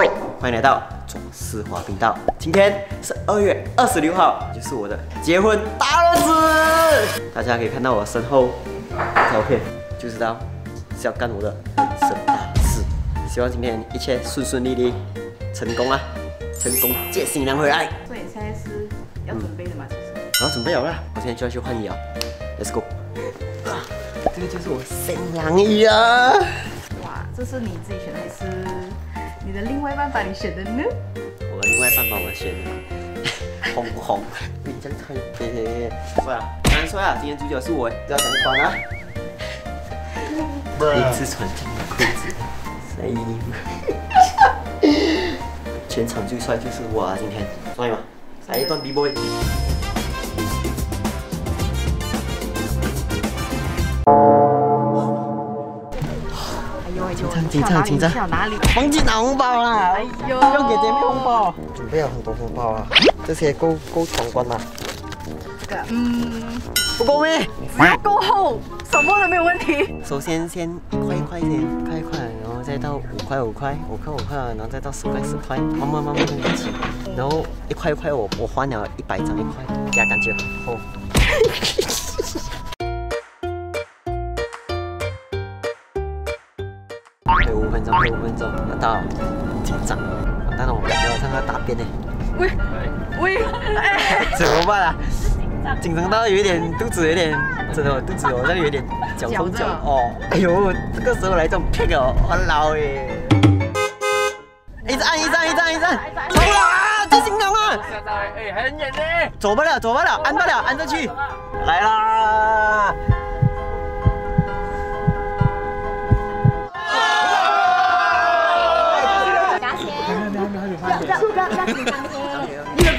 哟，欢迎来到中思滑频道。今天是二月二十六号，就是我的结婚大日子。大家可以看到我身后照片，就知道是要干我的大事。希望今天一切顺顺利利，成功啊！成功接新娘回来。以现在是要准备的嘛，就是。好，准备好了，我现在就要去换衣了。Let's go。这个就是我新娘衣啊。哇，这是你自己选还是？你的另外一半把你选的呢？我的另外一半把我选的红红冰箱贴，帅啊！非常帅啊！今天主角是我，要讲我呢，你是纯金的裤子，帅！全场最帅就是我啊！今天帅吗？来一段 B-boy。紧张紧张，忘记拿红包了。哎呦，要给姐妹红包，准备了很多红包啊，这些够够闯关吗？这个，嗯，不够哎，只要够厚，什么都没有问题。首先先一块一块一块一块，然后再到五块五块五块五块，然后再到十块十块，慢慢慢慢再起，然后一块一块我我换了一百张一块，给他感觉很厚。五分钟要到警长，但是我们没有上个大便呢。喂，喂，怎么办啊？紧张到有一点肚子有点，真的，肚子我真的有点脚痛脚哦。哎呦，这个时候来这种屁哦，很老耶。一直按，一站，一站，一站，到了啊！进警长啊！哎，很远呢，走不了，走不了，按不了，按上去，来啦！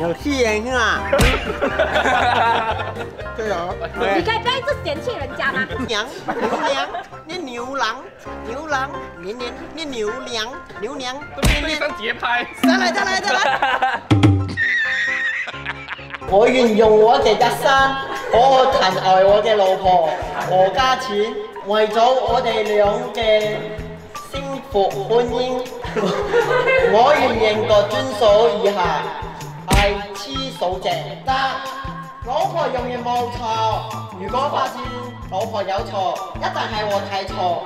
有戏演是吧？对啊，你可以不要一直嫌弃人家吗？娘，牛娘，念牛郎，牛郎，年年念牛娘，牛娘，都念上节拍。再来，再来，再来。我愿用我嘅一生，我疼爱我嘅老婆，何家钱，为咗我哋两嘅幸福婚姻。我愿认个尊数以下。系黐数正得，老婆永远冇错。如果发现老婆有错，一定系我太错。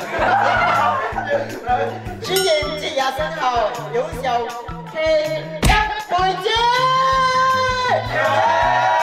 虽 然日夜辛苦，拥有天一妹纸。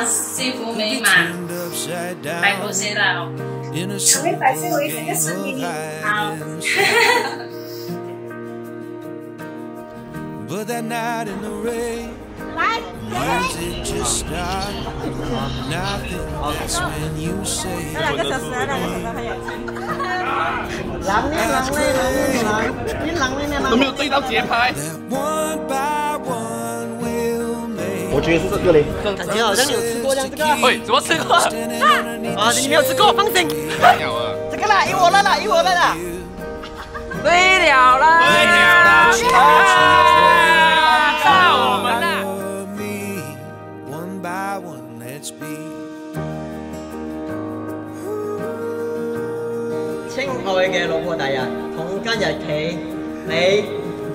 ta si vô mê màng bài cô sẽ là không biết tại sao ấy sẽ xuất hiện But that night in the rain, music just started. Nothing that's when you say. Lắng lên, lắng lên, lắng lên, lắng lên. Tôi mới tự tao 我觉得是这嘞。感觉好像有吃过，这个，怎么吃过？啊，你没有吃过，放心。这个啦，有我了啦，有我了啦。飞了啦，飞了啦！啊，看我们的。亲爱的老婆大人，从今日起，你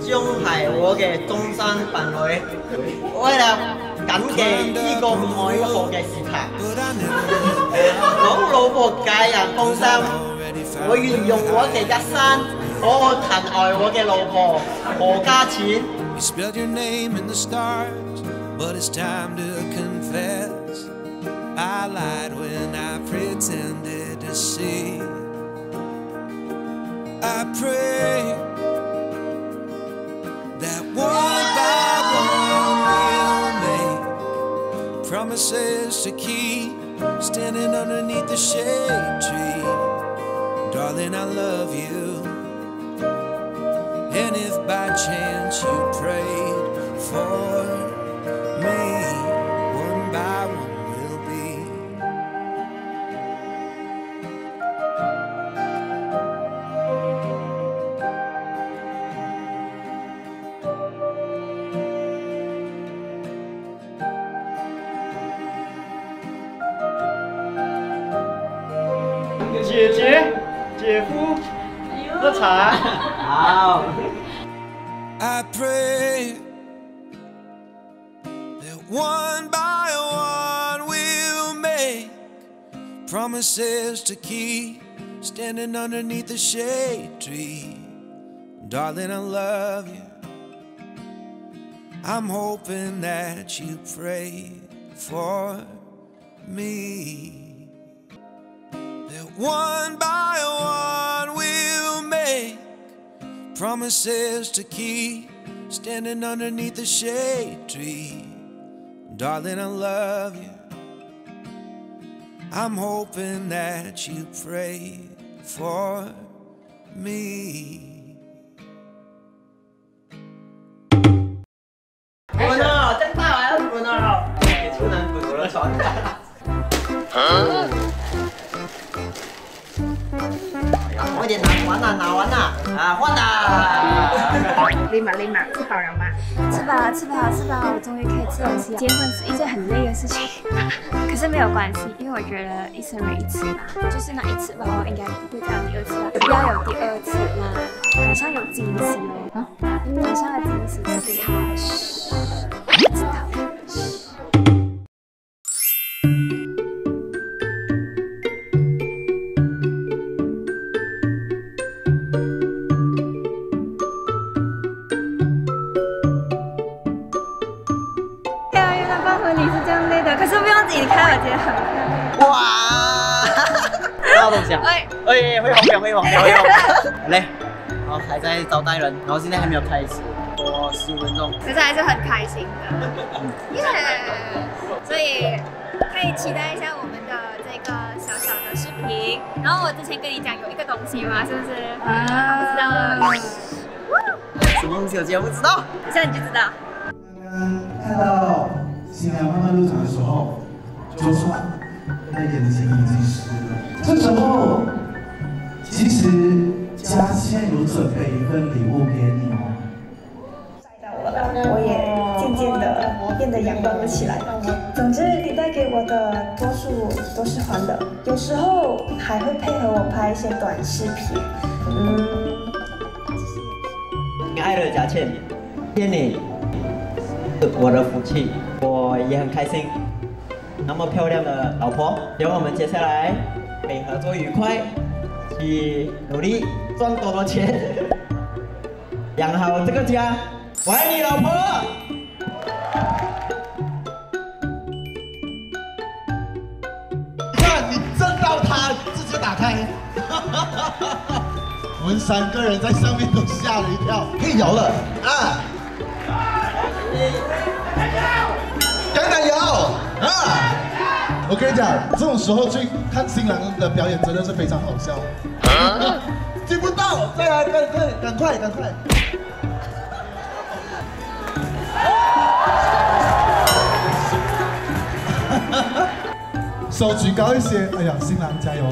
将系我嘅终身伴侣。喂啦。紧记呢个爱学嘅时刻， But I never 讲老婆家人放心， already 我 found 愿用我嘅一生，好好疼爱我嘅老婆何家钱。 you spelled your name in the stars, but it's time to confess. I lied when I pretended to see. I pray that one by one promises to keep. Standing underneath the shade tree, darling, I love you. And if by chance you prayed for 姐姐、姐夫，喝茶。好。 I pray that one by one we'll make promises to keep. Standing underneath the shade tree, darling, I love you. I'm hoping that you pray for me. One by one, we'll make promises to keep standing underneath the shade tree. Darling, I love you. I'm hoping that you pray for me. 문어 快点拿完了，拿完了，啊，换啦！立马立马吃饱了吗？吃饱了，吃饱了，吃饱了，我终于可以吃东西了。结婚是一件很累的事情，可是没有关系，因为我觉得一生人一次嘛，就是那一次吧，应该不会再有第二次了，不要有第二次啦！好像有惊喜哦，因为晚上的惊喜是别好。哎哎，会红脸，会红，好用。好嘞，然后还在招待人，然后现在还没有开始，多十五分钟，可是还是很开心的。耶，所以可以期待一下我们的这个小小的视频。然后我之前跟你讲有一个东西嘛，是不是？啊，不知道。什么东西？我有谁不知道？一下你就知道。的，有时候还会配合我拍一些短视频。嗯，亲爱的佳倩，谢你是我的福气，我也很开心。那么漂亮的老婆，希望我们接下来以合作愉快，去努力赚多多钱，养好这个家。我爱你，老婆！我们三个人在上面都吓了一跳，可以摇了啊！加油！摇啊！我跟你讲，这种时候去看新郎的表演真的是非常好笑。听不到，再来，再快，赶快，赶快！手举高一些，哎呀，新郎加油！